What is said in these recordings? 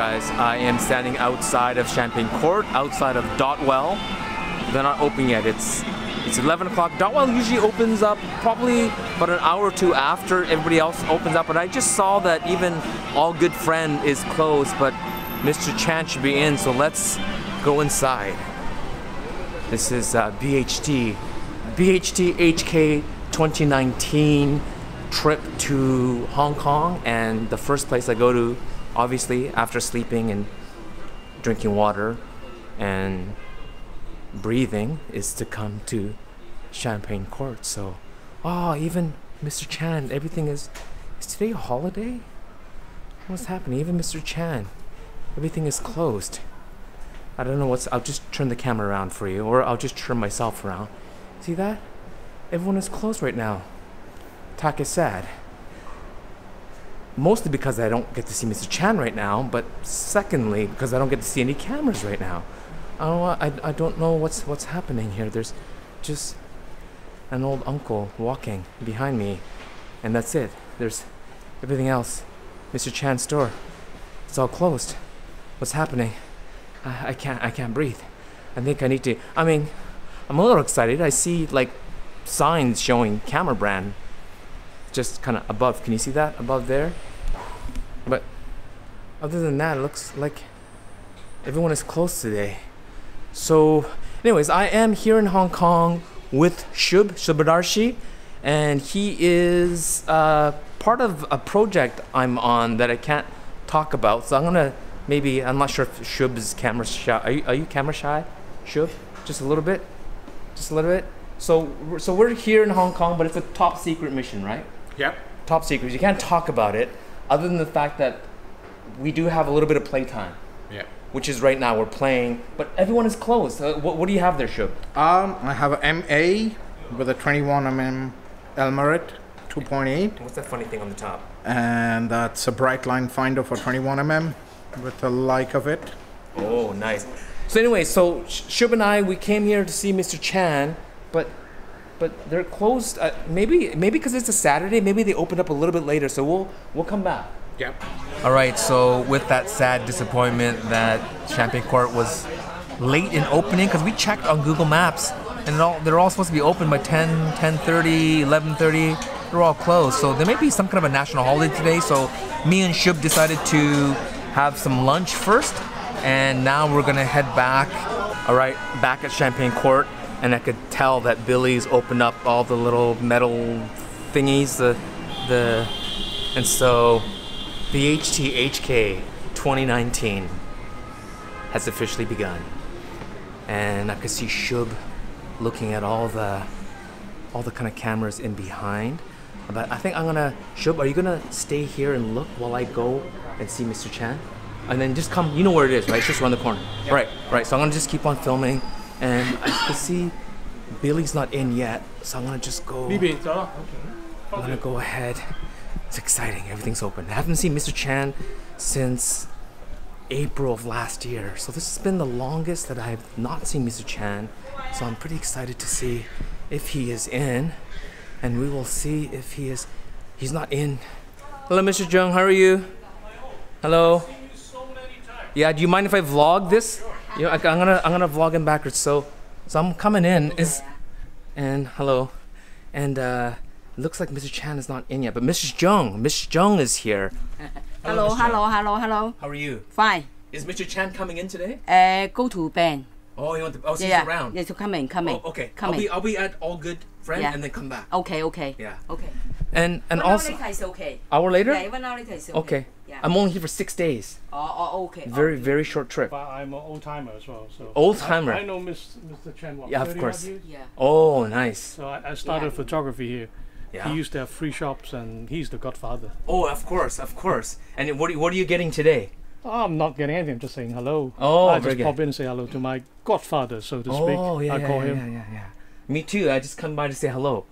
Guys, I am standing outside of Champagne Court, outside of Dotwell. They're not open yet, it's it's 11 o'clock. Dotwell usually opens up probably about an hour or two after everybody else opens up, but I just saw that even All Good Friend is closed, but Mr. Chan should be in, so let's go inside. This is uh, BHT, BHT HK 2019 trip to Hong Kong, and the first place I go to, obviously, after sleeping and drinking water and breathing, is to come to Champagne Court. So, oh, even Mr. Chan, everything is. Is today a holiday? What's happening? Even Mr. Chan, everything is closed. I don't know what's. I'll just turn the camera around for you, or I'll just turn myself around. See that? Everyone is closed right now. Tak is sad. Mostly because I don't get to see Mr. Chan right now, but secondly because I don't get to see any cameras right now. Oh, I don't, I, I don't know what's what's happening here. There's just an old uncle walking behind me, and that's it. There's everything else. Mr. Chan's store. It's all closed. What's happening? I, I can't I can't breathe. I think I need to. I mean, I'm a little excited. I see like signs showing camera brand just kind of above. Can you see that above there? But other than that, it looks like everyone is closed today. So, anyways, I am here in Hong Kong with Shub Shubadarshi, and he is uh, part of a project I'm on that I can't talk about. So I'm gonna maybe I'm not sure if Shub is camera shy. Are you, are you camera shy, Shub? Just a little bit, just a little bit. So so we're here in Hong Kong, but it's a top secret mission, right? Yep. Top secret. You can't talk about it, other than the fact that we do have a little bit of playtime, Yeah. which is right now we're playing, but everyone is closed. Uh, what, what do you have there, Shub? Um, I have a MA with a 21 mm Elmarit 2.8, What's that funny thing on the top? and that's a bright line finder for 21 mm with the like of it. Oh, nice. So anyway, so Shub and I, we came here to see Mr. Chan, but but they're closed. Uh, maybe maybe because it's a Saturday, maybe they opened up a little bit later. So we'll we'll come back. Yep. All right. So with that sad disappointment that Champagne Court was late in opening, because we checked on Google Maps, and all, they're all supposed to be open by 10, 10:30, 11:30. They're all closed. So there may be some kind of a national holiday today. So me and Shub decided to have some lunch first, and now we're gonna head back. All right, back at Champagne Court, and I could tell that Billy's opened up all the little metal thingies, the the, and so the HTHK 2019 has officially begun, and I could see Shub looking at all the all the kind of cameras in behind. But I think I'm gonna Shub. Are you gonna stay here and look while I go and see Mr. Chan? And then just come. You know where it is, right? It's just around the corner. Right, right. So I'm gonna just keep on filming, and I can see Billy's not in yet, so I'm gonna just go. I'm gonna go ahead. It's exciting. Everything's open. I haven't seen Mr. Chan since April of last year. So this has been the longest that I've not seen Mr. Chan. So I'm pretty excited to see if he is in. And we will see if he is he's not in. Hello Mr. Jung, how are you? Hello. Yeah, do you mind if I vlog this? Yeah, I, I'm gonna I'm gonna vlog him backwards. So so I'm coming in. Is and hello. And uh it looks like Mr. Chan is not in yet, but Mrs. Jung, Mrs. Jung is here. Hello, Mr. hello, hello, hello. How are you? Fine. Is Mr. Chan coming in today? Uh, go to band. Oh, he went to, oh, so Yeah, he's around. yeah. So come coming, coming. Oh, okay. I'll Coming. be I'll be at All Good Friend Yeah. and then come back. Okay, okay. Yeah. Okay. And and one also hour later is okay. hour later. Yeah, one hour later is okay. Okay. Yeah. I'm only here for six days. oh, oh, okay. Very okay. very short trip. But I'm an old timer as well. So Old timer. I, I know Miss, Mr. Chen. What, Yeah, of course. years? Yeah. Oh, nice. So I, I started Yeah. photography here. Yeah. He used to have free shops, and he's the godfather. Oh, of course, of course. And what are, what are you getting today? Oh, I'm not getting anything. I'm just saying hello. Oh, I just pop in and say hello to my godfather, so to speak. Oh, yeah, I yeah, call yeah, him. yeah, yeah, yeah. Me too. I just come by to say hello,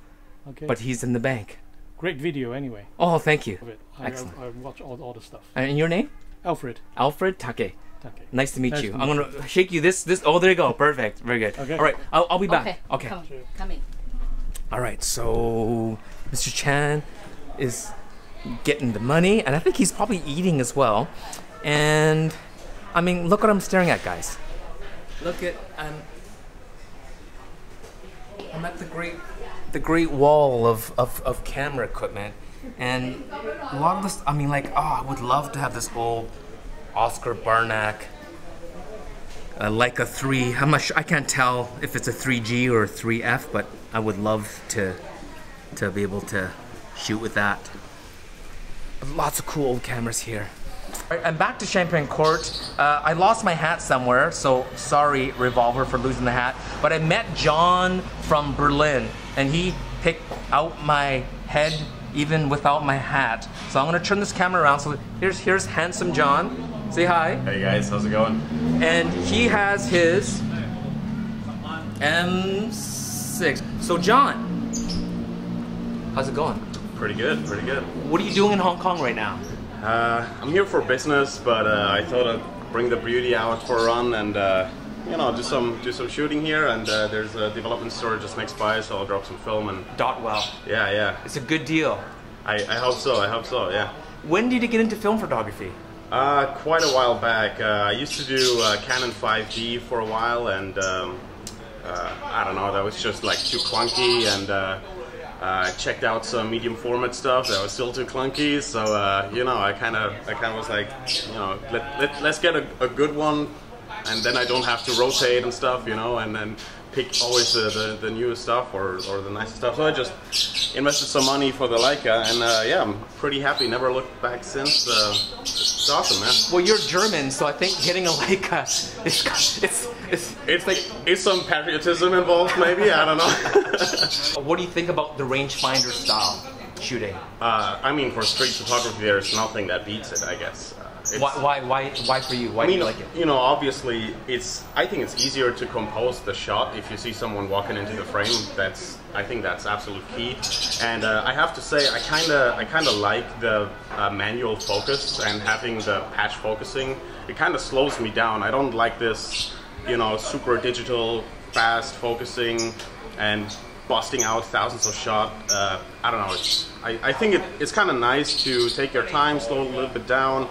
Okay. but he's in the bank. Great video anyway. Oh, thank you. Of it. I, Excellent. I, I watch all, all the stuff. Uh, and your name? Alfred. Alfred Take. Okay. Nice to meet Nice you. to I'm meet gonna shake you this this. Oh, there you go. Perfect. Very good. Okay. All right. I'll, I'll be back. Okay. Okay. Come, coming. All right. So Mr. Chan is getting the money, and I think he's probably eating as well. And I mean, look what I'm staring at, guys. Look at I'm I'm at the great the great wall of, of, of camera equipment. And a lot of this I mean like oh I would love to have this old Oskar Barnack uh, Leica 3 how much I can't tell if it's a 3G or a 3F but I would love to to be able to shoot with that. Lots of cool old cameras here I'm back to Champagne Court. Uh, I lost my hat somewhere, so sorry, Revolver, for losing the hat. But I met John from Berlin, and he picked out my head even without my hat. So I'm gonna turn this camera around. So here's here's handsome John. Say hi. Hey guys, how's it going? And he has his M6. So John, how's it going? Pretty good, pretty good. What are you doing in Hong Kong right now? Uh, I'm here for business, but uh, I thought I'd bring the beauty out for a run and uh, you know do some do some shooting here. And uh, there's a development store just next by, so I'll drop some film and Dotwell. yeah, yeah. It's a good deal. I, I hope so. I hope so. Yeah. When did you get into film photography? Uh, quite a while back, uh, I used to do uh, Canon 5D for a while, and um, uh, I don't know, that was just like too clunky, and uh, checked out some medium format stuff that was still too clunky. So uh, you know, I kind of, I kind of was like, you know, let, let, let's get a, a good one, and then I don't have to rotate and stuff, you know, and then pick always the, the, the newest stuff or, or the nicest stuff. So I just invested some money for the Leica, and uh, yeah, I'm pretty happy. Never looked back since. Uh, it's awesome, man. Well, you're German, so I think getting a Leica is it's it's. It's like it's some patriotism involved, maybe. I don't know. What do you think about the rangefinder style shooting? uh, I mean, for street photography, there's nothing that beats it. I guess. Why why why why for you? Why I do mean, you like it? you know, obviously, it's. I think it's easier to compose the shot if you see someone walking into the frame. That's. I think that's absolute key. And uh, I have to say, I kind of, I kind of like the uh, manual focus and having the patch focusing. It kind of slows me down. I don't like this, you know, super digital, fast focusing and busting out thousands of shot. Uh, I don't know. It's, I, I think it, it's kind of nice to take your time, slow a little bit down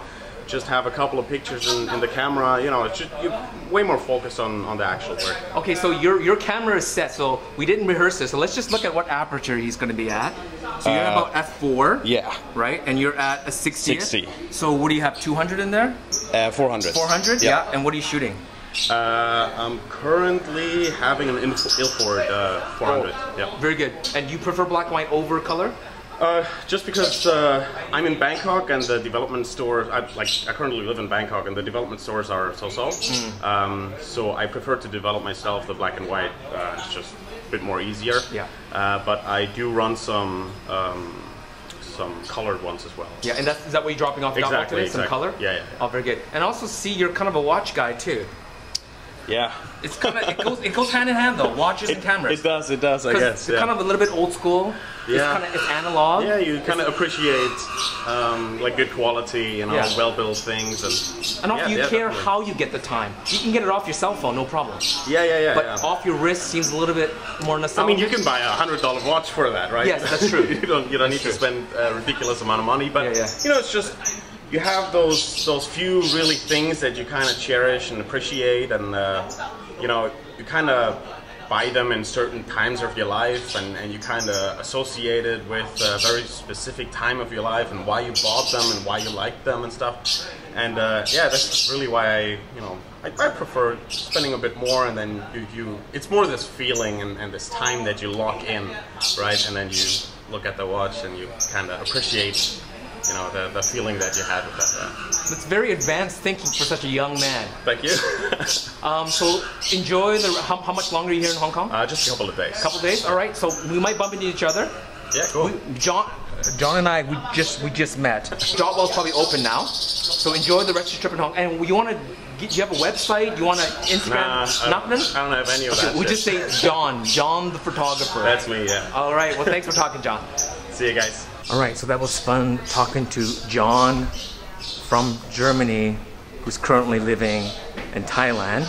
just have a couple of pictures in, in the camera. You know, it's just you way more focused on, on the actual work. Okay, so your your camera is set. So we didn't rehearse this. So let's just look at what aperture he's going to be at. So you're Uh, about f4. Yeah, Right, and you're at a 60. 60. So what do you have? 200 in there? uh, 400. 400? Yeah. And what are you shooting? Uh, I'm currently having an Ilf- Ilford uh, 400. Yeah. Very good. And you prefer black and white over color? Uh, just because uh, I'm in Bangkok and the development stores, I, like I currently live in Bangkok and the development stores are so-so. Hmm. Um, so I prefer to develop myself the black and white. Uh, it's just a bit more easier. Yeah. Uh, but I do run some um, some colored ones as well. Yeah, and that's, is that what you're dropping off Exactly, today? Some exactly. color? Yeah, yeah, yeah. Oh, very good. And I also see you're kind of a watch guy too. Yeah. It's kind of it goes it goes hand in hand though. Watches and cameras. It does, it does, I 'Cause guess. It's yeah. kind of a little bit old school. It's Yeah. kind of it's analog. Yeah, you kind of appreciate um, like good quality, you know, Yeah. well-built things, and And also, yeah, you yeah, care definitely. how you get the time. You can get it off your cell phone, no problem. Yeah, yeah, yeah. But yeah. off your wrist seems a little bit more necessary. I mean, you can buy a hundred dollar watch for that, right? Yes, that's true. you don't you don't need true. to spend a ridiculous amount of money, but Yeah, yeah. you know, it's just you have those those few really things that you kind of cherish and appreciate, and uh, you know, you kind of buy them in certain times of your life, and, and you kind of associate it with a very specific time of your life and why you bought them and why you liked them and stuff. And uh, yeah, that's really why I, you know, I, I prefer spending a bit more, and then you, you it's more this feeling and, and this time that you lock in, right? And then you look at the watch and you kind of appreciate, you know, the, the feeling that you had with that. That's very advanced thinking for such a young man. thank you. Um, so enjoy the. How, how much longer are you here in Hong Kong? uh, just a couple of days. couple of days. All right. So we might bump into each other. Yeah, cool. John, John and I, we just we just met. Dotwell's probably open now, so enjoy the rest of your trip in Hong Kong. And you want to? Do you have a website? You want to Instagram? Nah, I, Nothing. I don't have any of Okay, that. we shit. just say John, John the photographer. That's me, yeah. All right. Well, thanks for talking, John. See you guys. All right, so that was fun talking to John from Germany, who's currently living in Thailand.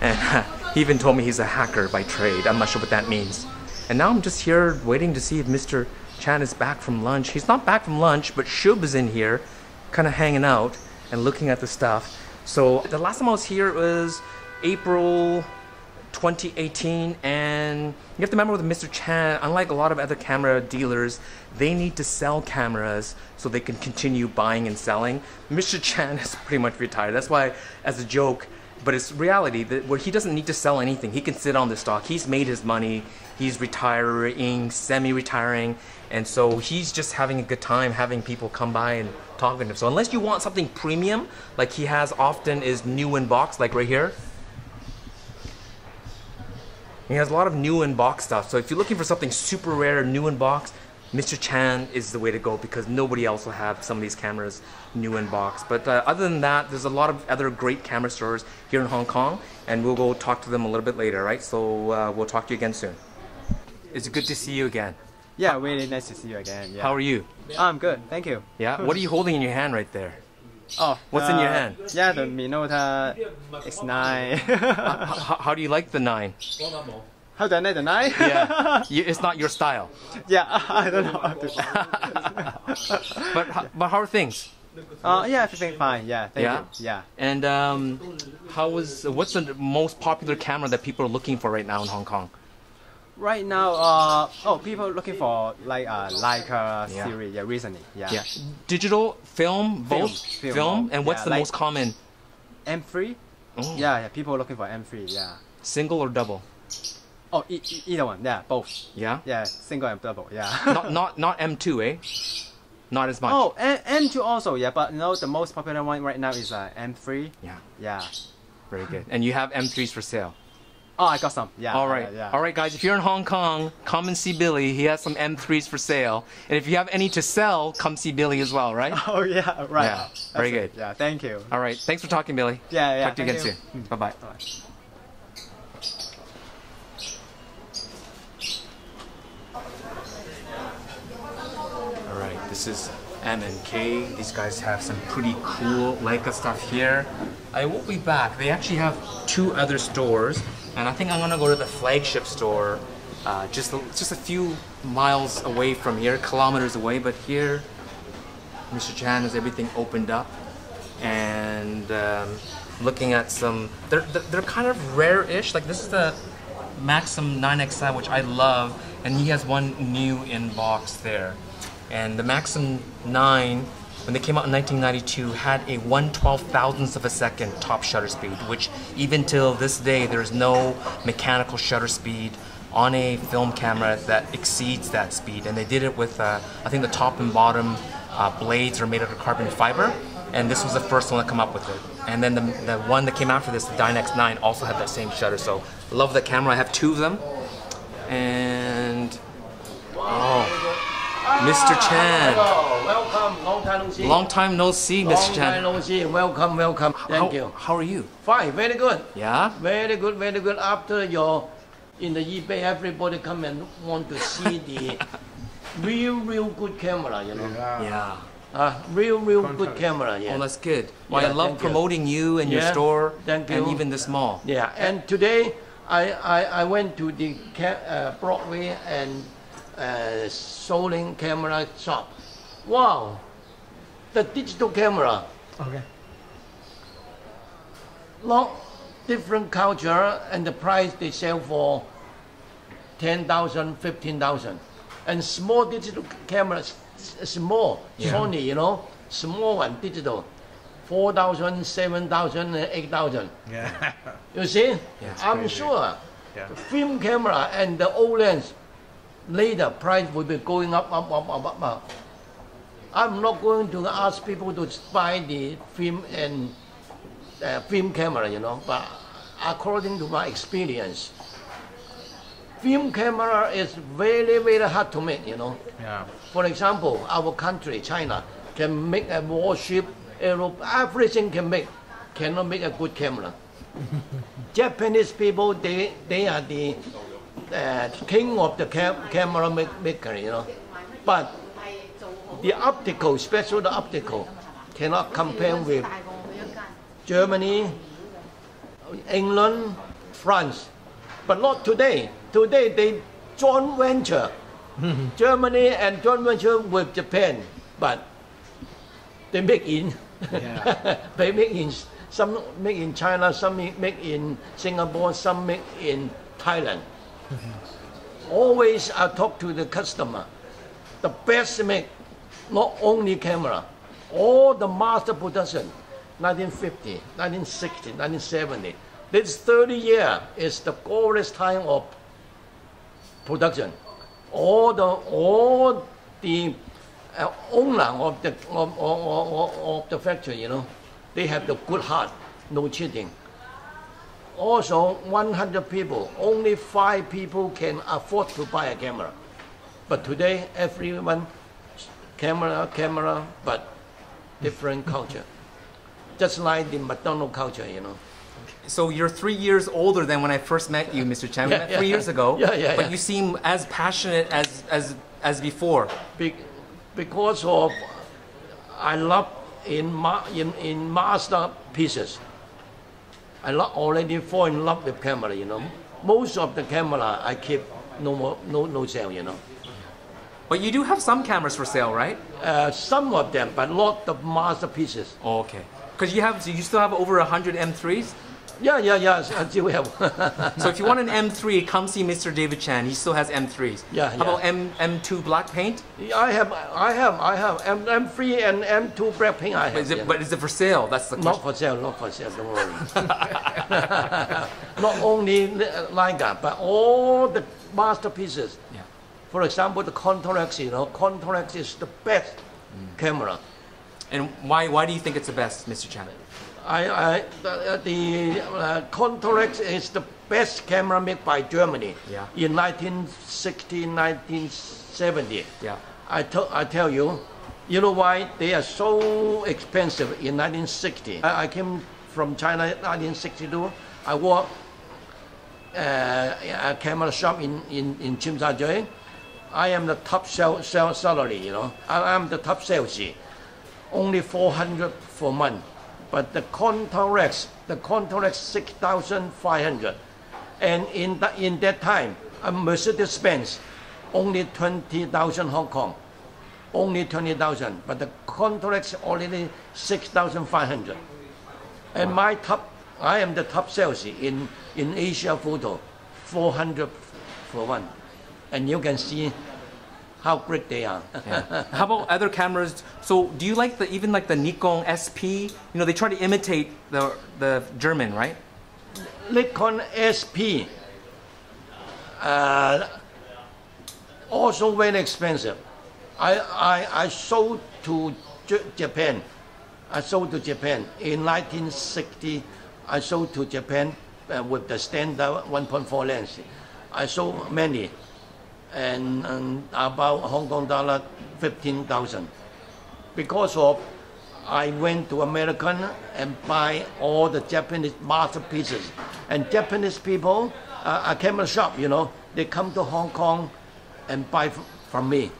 And uh, he even told me he's a hacker by trade. I'm not sure what that means. And now I'm just here waiting to see if Mr. Chan is back from lunch. He's not back from lunch, but Shub is in here, kind of hanging out. and looking at the stuff. So the last time I was here was April 2018 and you have to remember with Mr. Chan, unlike a lot of other camera dealers, they need to sell cameras so they can continue buying and selling. Mr. Chan is pretty much retired. That's why as a joke, but it's reality that where he doesn't need to sell anything. He can sit on the stock. He's made his money. He's retiring, semi-retiring, and so he's just having a good time having people come by and talk to him. So unless you want something premium, like he has often is new in box, like right here. He has a lot of new in box stuff. So if you're looking for something super rare, new in box, Mr. Chan is the way to go because nobody else will have some of these cameras new in box. But uh, other than that, there's a lot of other great camera stores here in Hong Kong, and we'll go talk to them a little bit later, right? So uh, we'll talk to you again soon. It's good to see you again. Yeah, really nice to see you again. Yeah. How are you? I'm good, thank you. Yeah. What are you holding in your hand right there? Oh, What's in your uh, hand? Yeah, the Minolta X9. How, how do you like the nine? How do I know the nine? Yeah, you, it's not your style. yeah, I don't know. But ho- but how are things? uh, yeah, everything fine. Yeah, thank Yeah? you. Yeah. And um, how was what's the most popular camera that people are looking for right now in Hong Kong? Right now, uh, oh, people looking for like uh, Leica Yeah. series. Yeah, recently. Yeah. Yeah, digital, film, both Film, film. And what's yeah, the like- most common? M3. Oh. Yeah, yeah. People looking for M3. Yeah. Single or double? Oh, e- e- either one. Yeah, both. Yeah. Yeah, single and double. Yeah. not not not M2, eh? Not as much. Oh, and M2 also, yeah, but you know the most popular one right now is uh, M3. Yeah, Yeah. very good. And you have M3s for sale. Oh, I got some. Yeah. All right, Yeah. yeah. all right, guys. If you're in Hong Kong, come and see Billy. He has some M3s for sale. And if you have any to sell, come see Billy as well, right? Oh yeah, right. Yeah, very That's it. good. Yeah, thank you. All right. Thanks for talking, Billy. Yeah, yeah. Talk to you thank again soon. Bye bye. Bye. All right, this is M and K. These guys have some pretty cool Leica stuff here. I will be back. They actually have two other stores, and I think I'm gonna go to the flagship store, uh, just a, just a few miles away from here, kilometers away. But here, Mr. Chan has everything opened up, and um, looking at some. They're they're they're kind of rare-ish. Like this is the Maxxum 9XI, which I love, and he has one new in box there. And the Maxxum 9, when they came out in 1992, had a 1 12 thousandth of a second top shutter speed, which even till this day, there is no mechanical shutter speed on a film camera that exceeds that speed. And they did it with, uh, I think the top and bottom uh, blades are made out of carbon fiber, and this was the first one to come up with it. And then the, the one that came after this, the Dynax 9, also had that same shutter. So love the camera. I have two of them. And oh, Mr. Chan. Welcome, long time no see. Long time no see, Mr. Chan. Long time no see. Welcome, welcome. Thank how, you. How are you? Fine, very good. Yeah? Very good, very good. After your in the eBay, everybody come and want to see the real, real good camera. You know, Yeah. uh, real, real good camera. Yeah. Oh, that's good. Well, Yeah, I love thank you. promoting you and your store thank and you. even this mall. Yeah, and today I, I, I went to the uh, Broadway and uh, Soling camera shop. Wow, the digital camera. Okay. Long, different culture and the price they sell for 10,000, 15,000. And small digital cameras, small, Sony, you know, small one, digital, 4,000, 7,000, 8,000. Yeah. You see? it's I'm crazy. sure Yeah. the film camera and the old lens later price will be going up, up, up, up, up, up. I'm not going to ask people to buy the film and uh, film camera, you know, but according to my experience, film camera is very, very hard to make, you know. Yeah. For example, our country, China, can make a warship, aero, everything can make, cannot make a good camera. Japanese people, they, they are the uh, king of the cam- camera maker, you know. But the optical, special the optical, cannot compare with Germany, England, France. But not today. Today they joint venture. Germany and joint venture with Japan. But they make in. Yeah. they make in some make in China, some make make in Singapore, some make in Thailand. Always I talk to the customer. The best make, not only camera, all the master production, 1950, 1960, 1970. This 30 year is the glorious time of production. All the all the uh, owner of the of, of, of, of the factory, you know, they have the good heart, no cheating. Also, 100 people, only five people can afford to buy a camera. But today, everyone, camera, camera, but different culture. Just like the McDonald culture, you know. So you're three years older than when I first met you, Mr. Chan. We Yeah, met yeah, three yeah. years ago. Yeah, yeah, But you seem as passionate as as as before. Be- because of I love in ma- in, in masterpieces. I already fall in love with camera, you know. Most of the camera I keep no more, no no sale, you know. But you do have some cameras for sale, right? Uh, some of them, but not the masterpieces. Oh, okay. Because you have, so you still have over 100 M3s. Yeah, yeah, yeah. Have. So if you want an M3, come see Mr. David Chan. He still has M3s. Yeah, How yeah. about M M2 black paint? Yeah, I have, I have, I have M M3 and M2 black paint. I have. But is it, yeah. but is it for sale? That's the question. Not for sale, not for sale, don't worry. not only Leica, but all the masterpieces. Yeah. For example, the Contarex, you know, Contarex is the best Mm. camera. And why why do you think it's the best, Mr. Chan? I, I, the the uh, Contarex is the best camera made by Germany Yeah. in 1960, 1970. Yeah. I, I tell you, you know why they are so expensive in 1960? I, I came from China in 1962. I worked uh, a camera shop in, in, in Sha I am the top sell, sell salary, you know. I am the top sales. Only 400 for month. But the Contarex, the Contarex 6,500. And in, that in that time, a Mercedes-Benz, only 20,000 Hong Kong. Only 20,000. But the Contarex already 6,500. And my top, I am the top sales in, in Asia Photo, 400 for one. And you can see how great they are. Yeah. How about other cameras? So do you like the even like the Nikon SP? You know, they try to imitate the the German, right? Nikon SP, uh, also very expensive. I, I, I sold to J- Japan. I sold to Japan in 1960. I sold to Japan uh, with the standard 1.4 lens. I sold many, and, and about Hong Kong dollar 15,000. Because of I went to American and buy all the Japanese masterpieces. And Japanese people, uh, a camera shop, you know, they come to Hong Kong and buy from me.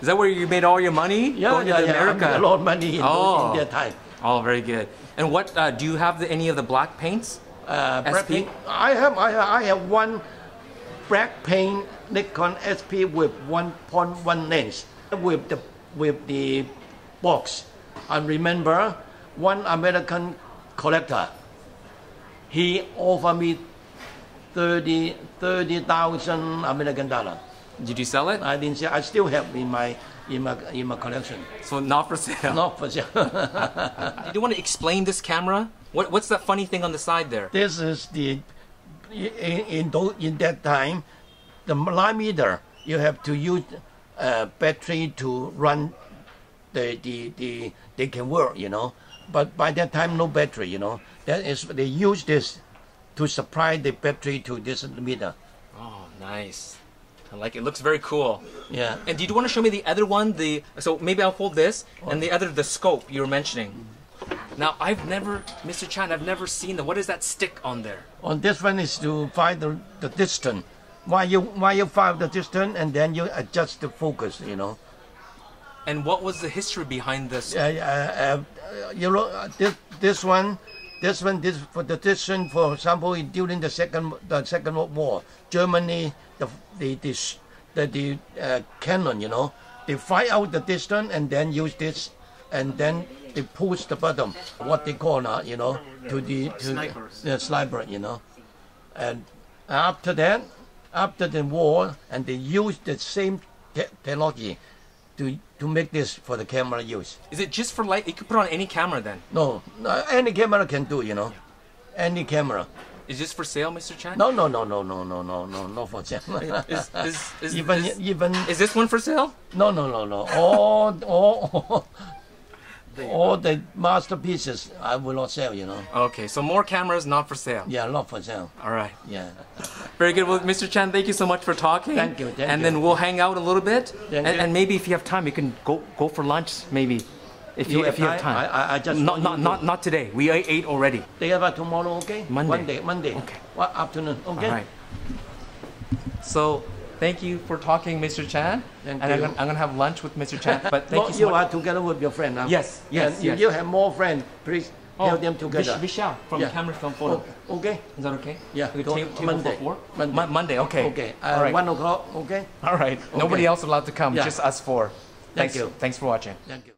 Is that where you made all your money? Yeah, Going yeah, to yeah. I made a lot of money in, Oh. in time. Oh, very good. And what uh, do you have? The, any of the black paints? Uh, SP? paint. I have, I have, I have one black paint Nikon SP with 1.1 lens with the with the box. I remember one American collector. He offered me 30 30,000 American dollar. Did you sell it? I didn't say I still have in my in my in my collection. So not for sale. Not for sale. Do you want to explain this camera? What, what's that funny thing on the side there? this is the in in, those, in that time the line meter you have to use uh, battery to run the, the the they can work you know but by that time no battery you know that is they use this to supply the battery to this meter Oh, nice. I like it. Looks very cool. yeah And did you want to show me the other one? The so maybe I'll hold this and the other the scope you were mentioning. Now I've never, Mr. Chan, I've never seen the. What is that stick on there? on this one is to find the, the distance why you why you find the distance and then you adjust the focus you know And what was the history behind this? uh, uh, uh, you know, uh, this, this one, this one, this for the distance, for example, during the second the Second World War, Germany, the the the the, the uh, cannon, you know, they find out the distance and then use this, and then they push the button, what they call uh, you know, to the to Snipers. the sniper, you know, and after that, after the war, and they use the same te- technology to to make this for the camera use. Is it just for light? You could put on any camera then. No, no any camera can do, you know, any camera. Is this for sale, Mr. Chan? No, no, no, no, no, no, no, no, no for sale. Is, is, is, even is, even is this one for sale? no, no, no, no. All all all the masterpieces I will not sell, you know. Okay, so more cameras not for sale. Yeah, not for sale. All right. Yeah. Very good. Well, Mr. Chan, thank you so much for talking. Thank you, thank and you. then we'll hang out a little bit. And, and maybe if you have time, you can go go for lunch. Maybe, if you You if have you have time? I- I- I just not not not not today. We ate ate already. Day about tomorrow, okay? Monday. Monday, Monday. Okay. What afternoon? Okay. All right. So, thank you for talking, Mr. Chan. Thank and I'm gonna, I'm gonna have lunch with Mr. Chan. But thank you so you much. are together with your friend. Huh? Yes, yes, And yes. If you have more friends, please tell them together. Vish- Vishal from Yeah. Camera Film Photo. O- Okay. Is that okay? Yeah, The table Monday. for four? Monday. Mon- Monday, okay. Okay. Uh, All right. One o'clock. Okay. All right. Nobody else allowed to come, Yeah. just us four. Thanks, you. Thanks for watching. Thank you.